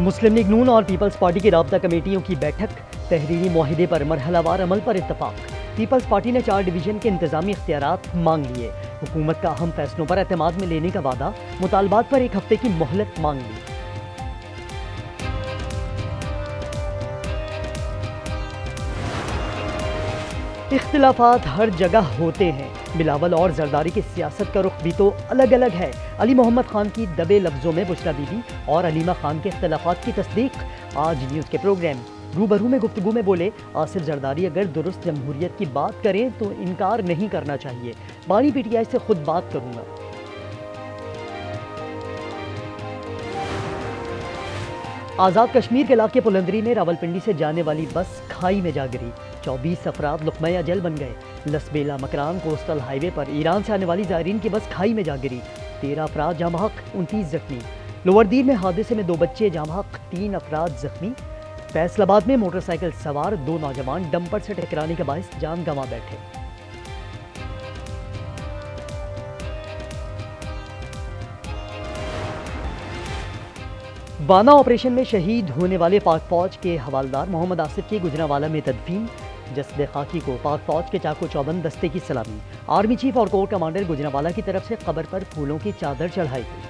मुस्लिम league नून और peoples party की रबता कमेटियों की बैठक, तहरीरी माहदे पर मरहलावार अमल पर इतफाक पीपल्स पार्टी ने चार डिवीज़न के इंतजामी इख्तियार मांग लिए। हुकूमत का अहम फैसलों पर अहतमाद में लेने का वादा, मुतालबात पर एक हफ़्ते की मोहलत मांग ली। इख्तलाफात हर जगह होते हैं। बिलावल और जरदारी की सियासत का रुख भी तो अलग अलग है। अली मोहम्मद खान की दबे लफ्ज़ों में बुशरा बीबी और अलीमा खान के अख्तलाफात की तस्दीक। आज न्यूज़ के प्रोग्राम। रूबरू में गुफ्तगु में बोले, आसिफ जरदारी अगर दुरुस्त जमहूरियत की बात करें तो इनकार नहीं करना चाहिए। बानी पीटीआई से खुद बात करूँगा। आज़ाद कश्मीर के इलाके पुलंदरी में रावलपिंडी से जाने वाली बस खाई में जा गिरी। चौबीस अफराद लुकमया जल बन गए। लसबेला मकरान कोस्टल हाईवे पर ईरान से आने वाली जायरीन की बस खाई में जा गिरी। तेरह अफराद जामहक, उनतीस जख्मी। लोअरदीर में हादसे में दो बच्चे, जामहक, तीन अफराद जख्मी। फैसलाबाद में मोटरसाइकिल सवार दो नौजवान डंपर से टकराने के बायस जान गंवा बैठे। बाना ऑपरेशन में शहीद होने वाले पाक फौज के हवालदार मोहम्मद आसिफ की गुजरावाला में तदफीन। जसद खाकी को पाक फौज के चाको चौबंद दस्ते की सलामी। आर्मी चीफ और कोर कमांडर गुजरावाला की तरफ़ से कबर पर फूलों की चादर चढ़ाई गई।